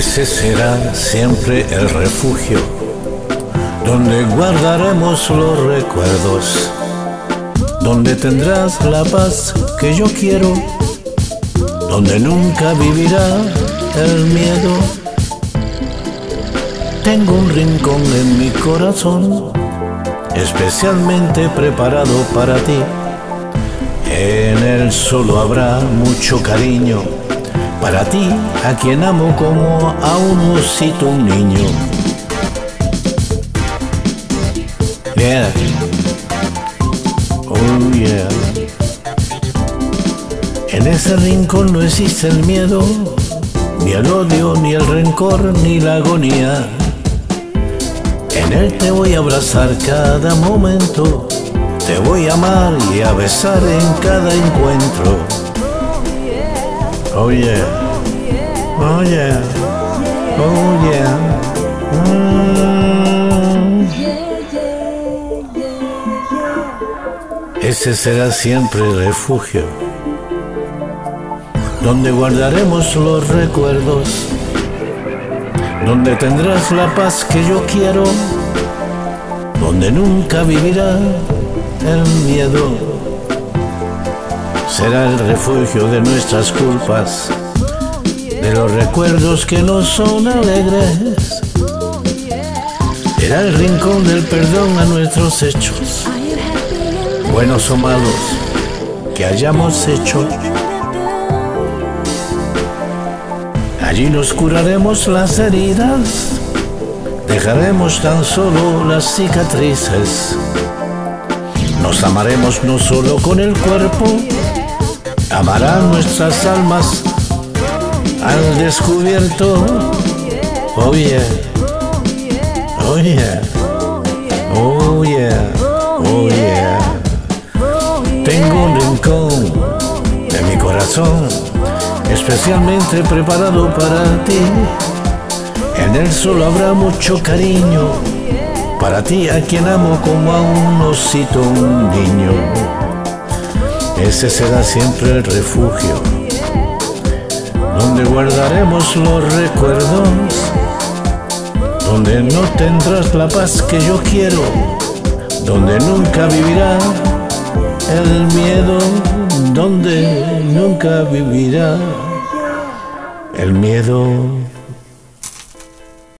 Ese será siempre el refugio donde guardaremos los recuerdos, donde tendrás la paz que yo quiero, donde nunca vivirá el miedo. Tengo un rincón en mi corazón, especialmente preparado para ti. En él solo habrá mucho cariño para ti, a quien amo como a un osito, un niño. Yeah. Oh yeah. En ese rincón no existe el miedo, ni el odio, ni el rencor, ni la agonía. En él te voy a abrazar cada momento, te voy a amar y a besar en cada encuentro. Oh yeah, oh yeah, oh yeah. Mm. Ese será siempre el refugio, donde guardaremos los recuerdos, donde tendrás la paz que yo quiero, donde nunca vivirá el miedo. Será el refugio de nuestras culpas, de los recuerdos que no son alegres. Será el rincón del perdón a nuestros hechos, buenos o malos, que hayamos hecho. Allí nos curaremos las heridas, dejaremos tan solo las cicatrices. Nos amaremos no solo con el cuerpo, amarán nuestras almas al descubierto. Oh yeah, oh yeah, oh yeah, oh yeah. Tengo un rincón de mi corazón especialmente preparado para ti. En él solo habrá mucho cariño para ti a quien amo como a un osito, un niño. Ese será siempre el refugio donde guardaremos los recuerdos, donde no tendrás la paz que yo quiero, donde nunca vivirá el miedo, donde nunca vivirá el miedo.